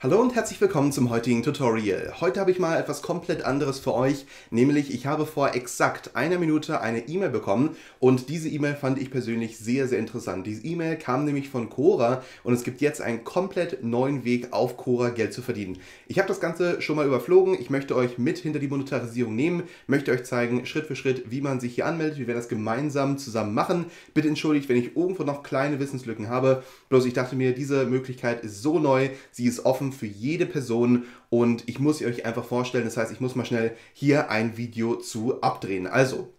Hallo und herzlich willkommen zum heutigen Tutorial. Heute habe ich mal etwas komplett anderes für euch, nämlich ich habe vor exakt einer Minute eine E-Mail bekommen und diese E-Mail fand ich persönlich sehr, sehr interessant. Diese E-Mail kam nämlich von Cora und es gibt jetzt einen komplett neuen Weg auf Cora Geld zu verdienen. Ich habe das Ganze schon mal überflogen, ich möchte euch mit hinter die Monetarisierung nehmen, möchte euch zeigen Schritt für Schritt, wie man sich hier anmeldet, wir werden das gemeinsam zusammen machen. Bitte entschuldigt, wenn ich irgendwo noch kleine Wissenslücken habe, bloß ich dachte mir, diese Möglichkeit ist so neu, sie ist offen für jede Person und ich muss euch einfach vorstellen, das heißt, ich muss mal schnell hier ein Video zu abdrehen. Also,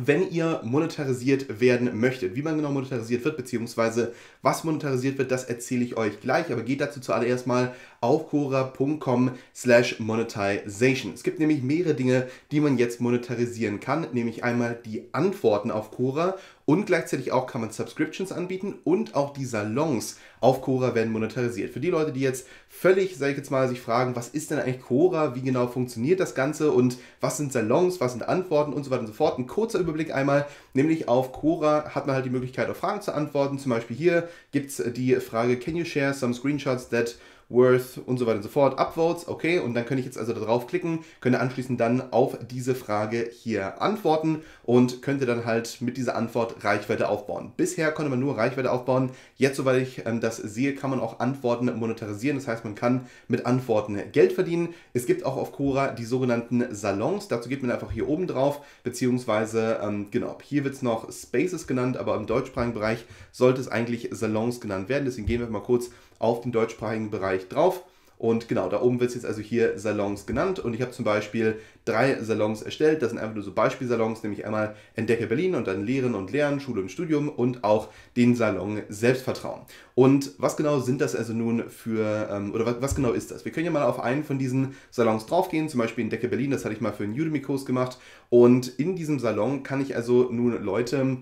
wenn ihr monetarisiert werden möchtet, wie man genau monetarisiert wird, beziehungsweise was monetarisiert wird, das erzähle ich euch gleich, aber geht dazu zuallererst mal auf cora.com slash monetization. Es gibt nämlich mehrere Dinge, die man jetzt monetarisieren kann, nämlich einmal die Antworten auf Cora und gleichzeitig auch kann man Subscriptions anbieten und auch die Salons auf Cora werden monetarisiert. Für die Leute, die jetzt völlig, sag ich jetzt mal, sich fragen, was ist denn eigentlich Cora, wie genau funktioniert das Ganze und was sind Salons, was sind Antworten und so weiter und so fort. Ein kurzer Überblick einmal, nämlich auf Cora hat man halt die Möglichkeit, auf Fragen zu antworten. Zum Beispiel hier gibt es die Frage, can you share some screenshots that Worth und so weiter und so fort, Upvotes, okay, und dann könnte ich jetzt also darauf klicken, könnte anschließend dann auf diese Frage hier antworten und könnte dann halt mit dieser Antwort Reichweite aufbauen. Bisher konnte man nur Reichweite aufbauen, jetzt soweit ich ähm, das sehe, kann man auch Antworten monetarisieren, das heißt man kann mit Antworten Geld verdienen. Es gibt auch auf Quora die sogenannten Salons, dazu geht man einfach hier oben drauf, beziehungsweise, ähm, genau, hier wird es noch Spaces genannt, aber im deutschsprachigen Bereich sollte es eigentlich Salons genannt werden, deswegen gehen wir mal kurz auf den deutschsprachigen Bereich drauf. Und genau, da oben wird es jetzt also hier Salons genannt. Und ich habe zum Beispiel drei Salons erstellt. Das sind einfach nur so Beispielsalons, nämlich einmal Entdecke Berlin und dann Lehren und Lernen, Schule und Studium und auch den Salon Selbstvertrauen. Und was genau sind das also nun für, ähm, oder was, genau ist das? Wir können ja mal auf einen von diesen Salons draufgehen, zum Beispiel Entdecke Berlin, das hatte ich mal für einen Udemy-Kurs gemacht. Und in diesem Salon kann ich also nun Leute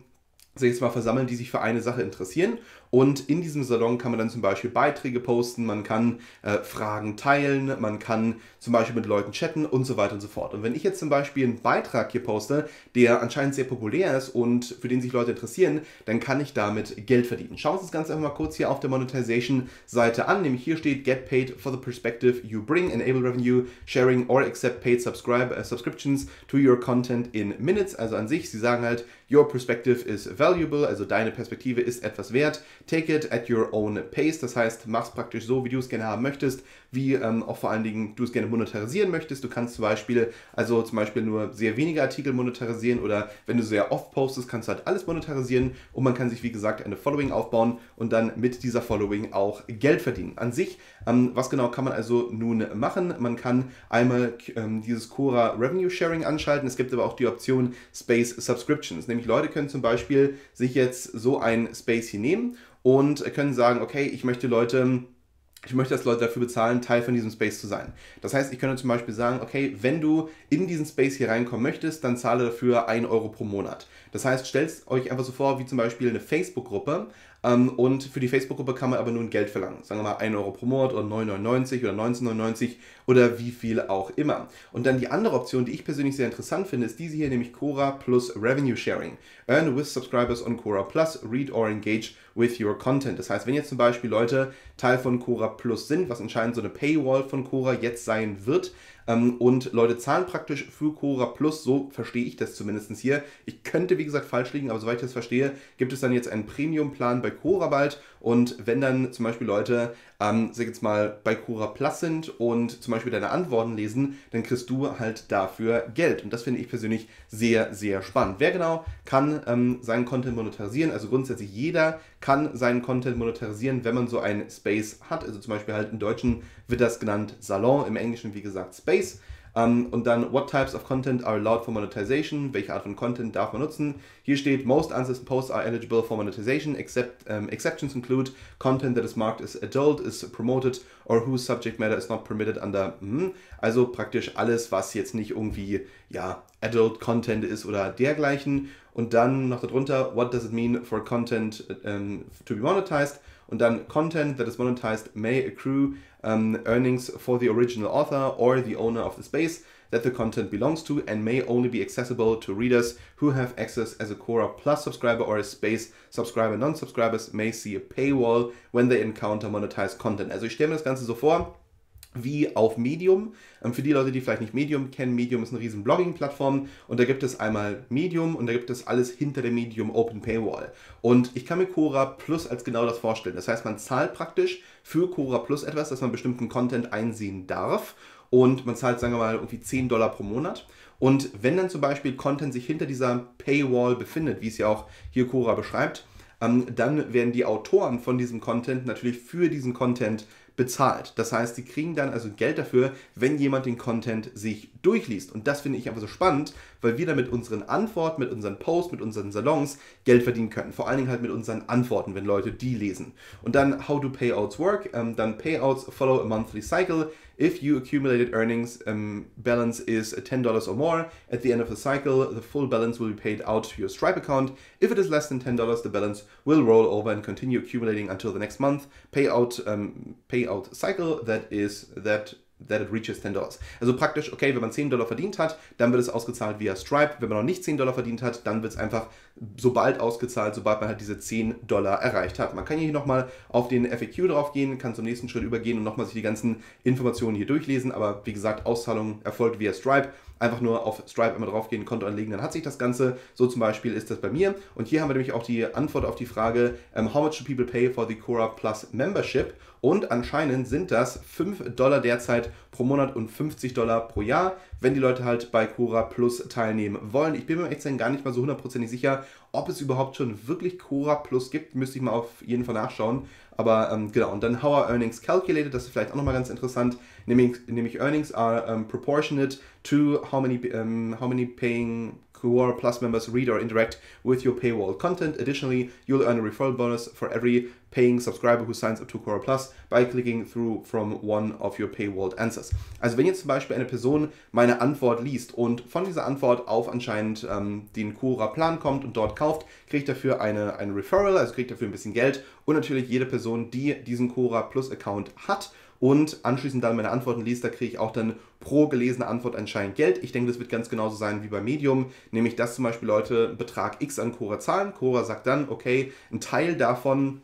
sag ich jetzt mal, versammeln, die sich für eine Sache interessieren. Und in diesem Salon kann man dann zum Beispiel Beiträge posten, man kann äh, Fragen teilen, man kann zum Beispiel mit Leuten chatten und so weiter und so fort. Und wenn ich jetzt zum Beispiel einen Beitrag hier poste, der anscheinend sehr populär ist und für den sich Leute interessieren, dann kann ich damit Geld verdienen. Schauen wir uns das Ganze einfach mal kurz hier auf der Monetization-Seite an. Nämlich hier steht Get paid for the perspective you bring, enable revenue, sharing or accept paid subscribe, uh, subscriptions to your content in minutes. Also an sich, sie sagen halt, your perspective is valuable, also deine Perspektive ist etwas wert. Take it at your own pace, das heißt, mach's praktisch so, wie du es gerne haben möchtest, wie ähm, auch vor allen Dingen du es gerne monetarisieren möchtest. Du kannst zum Beispiel, also zum Beispiel nur sehr wenige Artikel monetarisieren oder wenn du sehr oft postest, kannst du halt alles monetarisieren und man kann sich, wie gesagt, eine Following aufbauen und dann mit dieser Following auch Geld verdienen. An sich, ähm, was genau kann man also nun machen? Man kann einmal ähm, dieses Cora Revenue Sharing anschalten. Es gibt aber auch die Option Space Subscriptions. Nämlich Leute können zum Beispiel sich jetzt so ein Space hier nehmen und können sagen, okay, ich möchte Leute ich möchte, dass Leute dafür bezahlen, Teil von diesem Space zu sein. Das heißt, ich könnte zum Beispiel sagen, okay, wenn du in diesen Space hier reinkommen möchtest, dann zahle dafür 1 Euro pro Monat. Das heißt, stellt euch einfach so vor, wie zum Beispiel eine Facebook-Gruppe. Ähm, und für die Facebook-Gruppe kann man aber nur ein Geld verlangen. Sagen wir mal 1 Euro pro Monat oder 9,99 oder 19,99 oder wie viel auch immer. Und dann die andere Option, die ich persönlich sehr interessant finde, ist diese hier, nämlich Cora plus Revenue Sharing. Earn with subscribers on Cora Plus, read or engage with your content. Das heißt, wenn jetzt zum Beispiel Leute Teil von Cora Plus sind, was anscheinend so eine Paywall von Cora jetzt sein wird, ähm, und Leute zahlen praktisch für Cora Plus, so verstehe ich das zumindest hier. Ich könnte, wie gesagt, falsch liegen, aber soweit ich das verstehe, gibt es dann jetzt einen Premium-Plan bei Cora bald. Und wenn dann zum Beispiel Leute, ähm, sag jetzt mal, bei Cora Plus sind und zum Beispiel deine Antworten lesen, dann kriegst du halt dafür Geld. Und das finde ich persönlich sehr, sehr spannend. Wer genau kann ähm, seinen Content monetarisieren? Also grundsätzlich jeder kann seinen Content monetarisieren, wenn man so ein Space hat. Also zum Beispiel halt im Deutschen wird das genannt Salon, im Englischen wie gesagt Space. Um, ähm, und dann, what types of content are allowed for monetization? Welche Art von Content darf man nutzen? Hier steht, most answers and posts are eligible for monetization, except um, exceptions include content that is marked as adult, is promoted or whose subject matter is not permitted under. Mm, also praktisch alles, was jetzt nicht irgendwie, ja, adult Content ist oder dergleichen. Und dann noch darunter, what does it mean for content um, to be monetized? Und dann Content that is monetized may accrue um, earnings for the original author or the owner of the space that the content belongs to and may only be accessible to readers who have access as a Quora Plus subscriber or a Space subscriber. Non-subscribers may see a paywall when they encounter monetized content. Also ich stelle mir das Ganze so vor, wie auf Medium. Ähm, für die Leute, die vielleicht nicht Medium kennen, Medium ist eine riesen Blogging-Plattform und da gibt es einmal Medium und da gibt es alles hinter der Medium Open Paywall. Und ich kann mir Cora Plus als genau das vorstellen. Das heißt, man zahlt praktisch für Cora Plus etwas, dass man bestimmten Content einsehen darf und man zahlt, sagen wir mal, irgendwie 10 Dollar pro Monat. Und wenn dann zum Beispiel Content sich hinter dieser Paywall befindet, wie es ja auch hier Cora beschreibt, ähm, dann werden die Autoren von diesem Content natürlich für diesen Content bezahlt. Das heißt, sie kriegen dann also Geld dafür, wenn jemand den Content sich durchliest. Und das finde ich einfach so spannend, weil wir dann mit unseren Antworten, mit unseren Posts, mit unseren Salons Geld verdienen können. Vor allen Dingen halt mit unseren Antworten, wenn Leute die lesen. Und dann How do Payouts work? Ähm, dann Payouts follow a monthly cycle. If you accumulated earnings um, balance is $10 or more, at the end of the cycle, the full balance will be paid out to your Stripe account. If it is less than $10, the balance will roll over and continue accumulating until the next month payout um, payout cycle that is that that it reaches 10 Dollars. Also praktisch, okay, wenn man 10 Dollar verdient hat, dann wird es ausgezahlt via Stripe. Wenn man noch nicht 10 Dollar verdient hat, dann wird es einfach sobald ausgezahlt, sobald man halt diese 10 Dollar erreicht hat. Man kann hier nochmal auf den FAQ drauf gehen, kann zum nächsten Schritt übergehen und nochmal sich die ganzen Informationen hier durchlesen. Aber wie gesagt, Auszahlung erfolgt via Stripe. Einfach nur auf Stripe immer draufgehen, Konto anlegen, dann hat sich das Ganze. So zum Beispiel ist das bei mir. Und hier haben wir nämlich auch die Antwort auf die Frage, um, ähm, how much do people pay for the Cora Plus Membership? Und anscheinend sind das 5 Dollar derzeit pro Monat und 50 Dollar pro Jahr, wenn die Leute halt bei Cora Plus teilnehmen wollen. Ich bin mir echt gar nicht mal so hundertprozentig sicher, ob es überhaupt schon wirklich Cora Plus gibt. Müsste ich mal auf jeden Fall nachschauen. Aber ähm, genau, und dann How are Earnings calculated? Das ist vielleicht auch nochmal ganz interessant. Nämlich, nämlich Earnings are um, proportionate to how many, um, how many paying Core Plus members read or interact with your paywall content. Additionally, you'll earn a referral bonus for every paying subscriber who signs up to Quora Plus by clicking through from one of your paywalled answers. Also wenn jetzt zum Beispiel eine Person meine Antwort liest und von dieser Antwort auf anscheinend ähm, den Quora Plan kommt und dort kauft, kriegt dafür eine, eine Referral, also kriegt dafür ein bisschen Geld und natürlich jede Person, die diesen Quora Plus Account hat und anschließend dann meine Antworten liest, da kriege ich auch dann pro gelesene Antwort anscheinend Geld. Ich denke, das wird ganz genauso sein wie bei Medium, nämlich dass zum Beispiel Leute Betrag X an Cora zahlen. Cora sagt dann, okay, ein Teil davon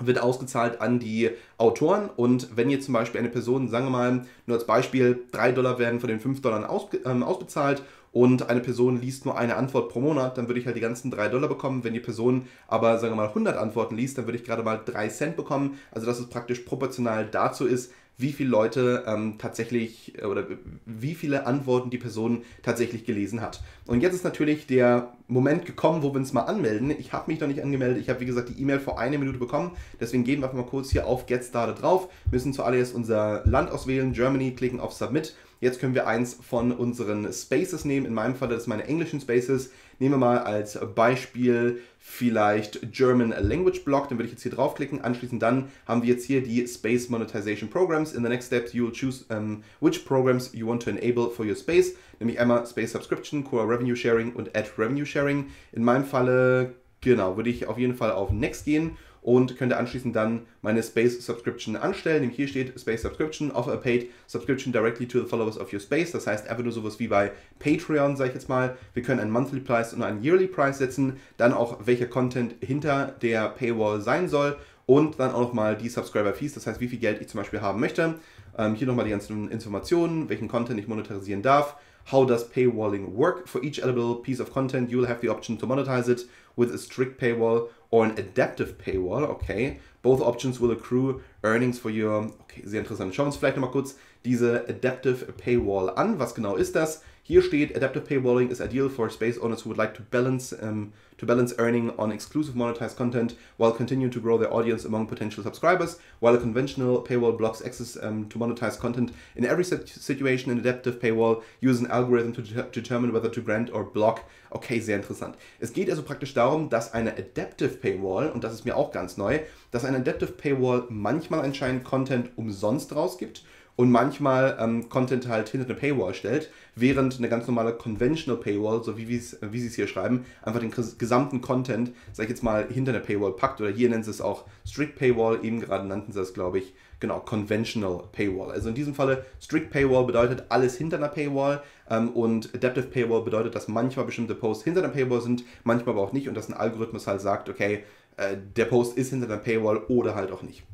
wird ausgezahlt an die Autoren und wenn jetzt zum Beispiel eine Person, sagen wir mal, nur als Beispiel, 3 Dollar werden von den 5 Dollar aus, ähm, ausbezahlt und eine Person liest nur eine Antwort pro Monat, dann würde ich halt die ganzen 3 Dollar bekommen. Wenn die Person aber, sagen wir mal, 100 Antworten liest, dann würde ich gerade mal 3 Cent bekommen. Also dass es praktisch proportional dazu ist, wie viele Leute ähm, tatsächlich äh, oder wie viele Antworten die Person tatsächlich gelesen hat. Und jetzt ist natürlich der Moment gekommen, wo wir uns mal anmelden. Ich habe mich noch nicht angemeldet. Ich habe, wie gesagt, die E-Mail vor einer Minute bekommen. Deswegen gehen wir einfach mal kurz hier auf Get Started drauf. Müssen zuallererst unser Land auswählen, Germany, klicken auf Submit. Jetzt können wir eins von unseren Spaces nehmen. In meinem Fall, das sind meine englischen Spaces. Nehmen wir mal als Beispiel vielleicht German Language Block, den würde ich jetzt hier draufklicken. Anschließend dann haben wir jetzt hier die Space Monetization Programs. In the next steps you will choose um, which programs you want to enable for your space, nämlich einmal Space Subscription, Core Revenue Sharing und Add Revenue Sharing. In meinem Falle, genau, würde ich auf jeden Fall auf Next gehen und könnte anschließend dann meine Space Subscription anstellen. Nämlich hier steht Space Subscription, offer a paid subscription directly to the followers of your space. Das heißt einfach nur sowas wie bei Patreon, sage ich jetzt mal. Wir können einen Monthly Price und einen Yearly Price setzen, dann auch welcher Content hinter der Paywall sein soll und dann auch nochmal die Subscriber Fees, das heißt wie viel Geld ich zum Beispiel haben möchte. Ähm, hier nochmal die ganzen Informationen, welchen Content ich monetarisieren darf. How does paywalling work? For each edible piece of content, you'll have the option to monetize it with a strict paywall or an adaptive paywall. Okay, both options will accrue earnings for your. Okay, sehr interessant. Schauen wir uns vielleicht nochmal kurz diese Adaptive Paywall an. Was genau ist das? Hier steht, Adaptive Paywalling is ideal for space owners who would like to balance um, to balance earning on exclusive monetized content while continuing to grow their audience among potential subscribers, while a conventional paywall blocks access um, to monetized content in every situation. An adaptive paywall uses an algorithm to de determine whether to grant or block. Okay, sehr interessant. Es geht also praktisch darum, dass eine Adaptive Paywall, und das ist mir auch ganz neu, dass eine Adaptive Paywall manchmal anscheinend Content umsonst rausgibt und manchmal ähm, Content halt hinter eine Paywall stellt, während eine ganz normale Conventional Paywall, so wie, wie sie es hier schreiben, einfach den gesamten Content, sag ich jetzt mal, hinter eine Paywall packt. Oder hier nennen sie es auch Strict Paywall, eben gerade nannten sie es, glaube ich, genau, Conventional Paywall. Also in diesem Falle Strict Paywall bedeutet alles hinter einer Paywall ähm, und Adaptive Paywall bedeutet, dass manchmal bestimmte Posts hinter einer Paywall sind, manchmal aber auch nicht und dass ein Algorithmus halt sagt, okay, äh, der Post ist hinter einer Paywall oder halt auch nicht.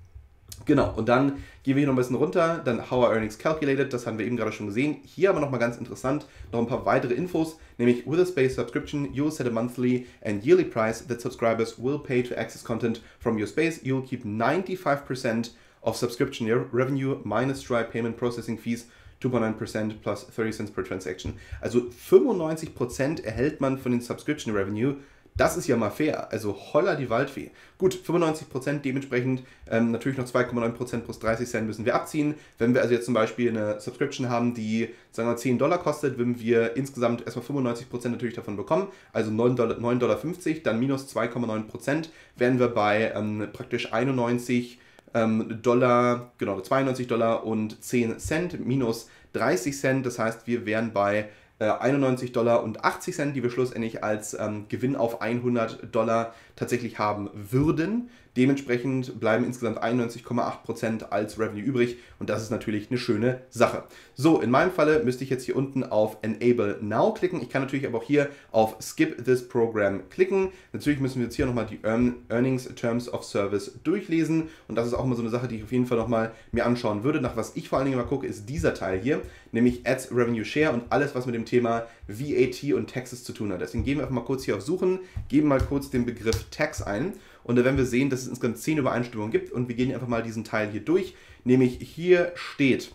Genau, und dann gehen wir hier noch ein bisschen runter, dann How are Earnings Calculated, das haben wir eben gerade schon gesehen. Hier aber nochmal ganz interessant, noch ein paar weitere Infos, nämlich with a space subscription, you'll set a monthly and yearly price that subscribers will pay to access content from your space. You'll keep 95% of subscription revenue minus Stripe payment processing fees 2.9% plus 30 cents per transaction. Also 95% erhält man von den Subscription Revenue das ist ja mal fair. Also holla die Waldfee. Gut, 95% dementsprechend ähm, natürlich noch 2,9% plus 30 Cent müssen wir abziehen. Wenn wir also jetzt zum Beispiel eine Subscription haben, die sagen wir 10 Dollar kostet, würden wir insgesamt erstmal 95% natürlich davon bekommen. Also 9,50 Dollar, 9 Dollar dann minus 2,9% wären wir bei ähm, praktisch 91 ähm, Dollar, genau 92 Dollar und 10 Cent minus 30 Cent. Das heißt, wir wären bei 91 äh, Dollar und 80 Cent, die wir schlussendlich als ähm, Gewinn auf 100 Dollar tatsächlich haben würden. Dementsprechend bleiben insgesamt 91,8% als Revenue übrig und das ist natürlich eine schöne Sache. So, in meinem Falle müsste ich jetzt hier unten auf Enable Now klicken. Ich kann natürlich aber auch hier auf Skip this Program klicken. Natürlich müssen wir jetzt hier nochmal die Earnings Terms of Service durchlesen und das ist auch immer so eine Sache, die ich auf jeden Fall nochmal mir anschauen würde. Nach was ich vor allen Dingen mal gucke, ist dieser Teil hier, nämlich Ads Revenue Share und alles, was mit dem Thema VAT und Taxes zu tun hat. Deswegen gehen wir einfach mal kurz hier auf Suchen, geben mal kurz den Begriff Tax ein und da werden wir sehen, dass es insgesamt 10 Übereinstimmungen gibt und wir gehen einfach mal diesen Teil hier durch. Nämlich hier steht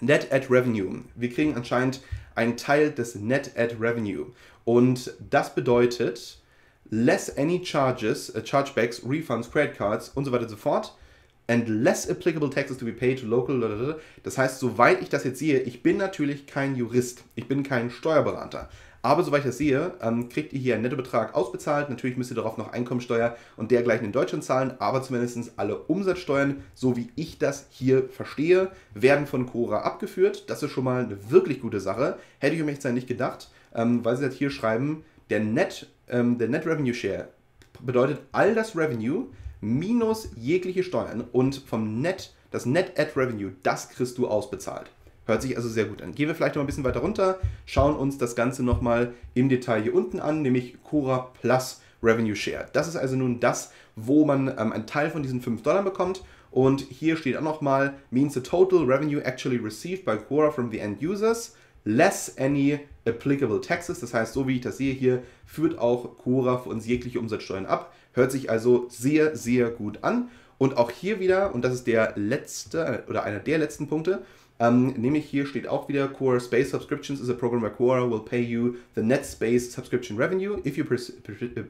Net Ad Revenue. Wir kriegen anscheinend einen Teil des Net Ad Revenue. Und das bedeutet less any charges, uh, chargebacks, refunds, credit cards und so weiter und so fort. And less applicable taxes to be paid to local. Das heißt, soweit ich das jetzt sehe, ich bin natürlich kein Jurist, ich bin kein Steuerberater. Aber soweit ich das sehe, ähm, kriegt ihr hier einen Nettobetrag ausbezahlt. Natürlich müsst ihr darauf noch Einkommensteuer und dergleichen in Deutschland zahlen, aber zumindest alle Umsatzsteuern, so wie ich das hier verstehe, werden von Cora abgeführt. Das ist schon mal eine wirklich gute Sache. Hätte ich um echt sein nicht gedacht, ähm, weil sie halt hier schreiben, der Net, ähm, der Net Revenue Share bedeutet all das Revenue minus jegliche Steuern und vom Net, das Net Ad Revenue, das kriegst du ausbezahlt. Hört sich also sehr gut an. Gehen wir vielleicht noch ein bisschen weiter runter, schauen uns das Ganze nochmal im Detail hier unten an, nämlich Cora Plus Revenue Share. Das ist also nun das, wo man ähm, einen Teil von diesen 5 Dollar bekommt. Und hier steht auch nochmal, means the total revenue actually received by Quora from the end users, less any applicable taxes. Das heißt, so wie ich das sehe hier, führt auch Quora für uns jegliche Umsatzsteuern ab. Hört sich also sehr, sehr gut an. Und auch hier wieder, und das ist der letzte oder einer der letzten Punkte, ähm, nämlich hier steht auch wieder Core Space Subscriptions is a program where Quora will pay you the net space subscription revenue if you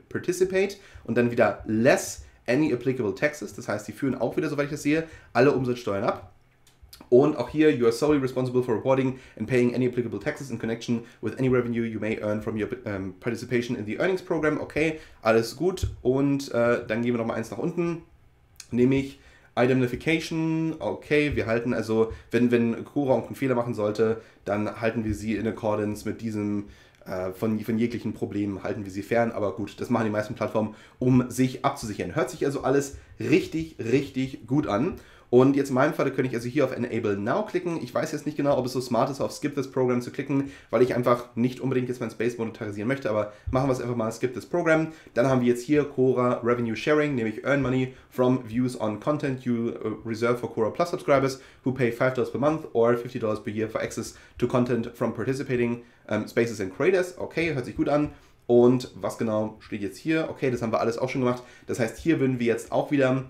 participate und dann wieder less any applicable taxes. Das heißt, die führen auch wieder, soweit ich das sehe, alle Umsatzsteuern ab. Und auch hier, you are solely responsible for reporting and paying any applicable taxes in connection with any revenue you may earn from your um, participation in the earnings program. Okay, alles gut. Und äh, dann gehen wir nochmal eins nach unten, nämlich Identification, okay, wir halten also, wenn, wenn Cora einen Fehler machen sollte, dann halten wir sie in Accordance mit diesem, äh, von, von jeglichen Problemen halten wir sie fern, aber gut, das machen die meisten Plattformen, um sich abzusichern. Hört sich also alles richtig, richtig gut an. Und jetzt in meinem Fall könnte ich also hier auf Enable Now klicken. Ich weiß jetzt nicht genau, ob es so smart ist, auf Skip This Program zu klicken, weil ich einfach nicht unbedingt jetzt mein Space monetarisieren möchte, aber machen wir es einfach mal, Skip This Program. Dann haben wir jetzt hier Cora Revenue Sharing, nämlich Earn Money from Views on Content you uh, reserve for Cora Plus subscribers who pay $5 per month or $50 per year for access to content from participating um, spaces and creators. Okay, hört sich gut an. Und was genau steht jetzt hier? Okay, das haben wir alles auch schon gemacht. Das heißt, hier würden wir jetzt auch wieder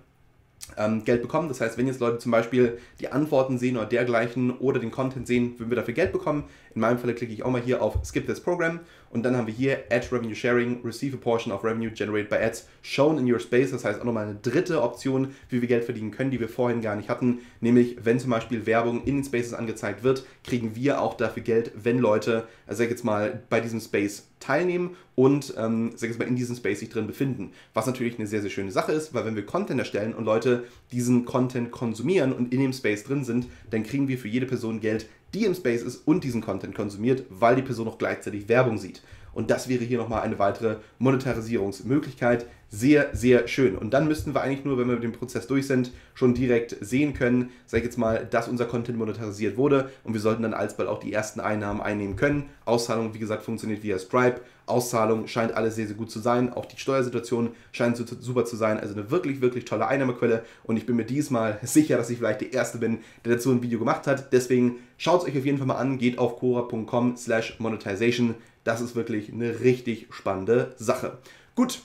ähm, Geld bekommen. Das heißt, wenn jetzt Leute zum Beispiel die Antworten sehen oder dergleichen oder den Content sehen, würden wir dafür Geld bekommen. In meinem Fall klicke ich auch mal hier auf Skip this Program und dann haben wir hier Ad Revenue Sharing, Receive a portion of revenue generated by ads shown in your space. Das heißt auch nochmal eine dritte Option, wie wir Geld verdienen können, die wir vorhin gar nicht hatten. Nämlich, wenn zum Beispiel Werbung in den Spaces angezeigt wird, kriegen wir auch dafür Geld, wenn Leute, also sag ich jetzt mal, bei diesem Space teilnehmen und, ähm, sag ich jetzt mal, in diesem Space sich drin befinden. Was natürlich eine sehr, sehr schöne Sache ist, weil wenn wir Content erstellen und Leute diesen Content konsumieren und in dem Space drin sind, dann kriegen wir für jede Person Geld, die im Space ist und diesen Content konsumiert, weil die Person auch gleichzeitig Werbung sieht. Und das wäre hier nochmal eine weitere Monetarisierungsmöglichkeit. Sehr, sehr schön. Und dann müssten wir eigentlich nur, wenn wir mit dem Prozess durch sind, schon direkt sehen können, sag ich jetzt mal, dass unser Content monetarisiert wurde und wir sollten dann alsbald auch die ersten Einnahmen einnehmen können. Auszahlung, wie gesagt, funktioniert via Stripe. Auszahlung scheint alles sehr, sehr gut zu sein. Auch die Steuersituation scheint super zu sein. Also eine wirklich, wirklich tolle Einnahmequelle. Und ich bin mir diesmal sicher, dass ich vielleicht der Erste bin, der dazu ein Video gemacht hat. Deswegen schaut es euch auf jeden Fall mal an. Geht auf cora.com slash monetization. Das ist wirklich eine richtig spannende Sache. Gut,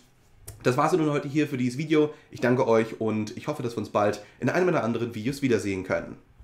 das war es nun heute hier für dieses Video. Ich danke euch und ich hoffe, dass wir uns bald in einem oder anderen Videos wiedersehen können.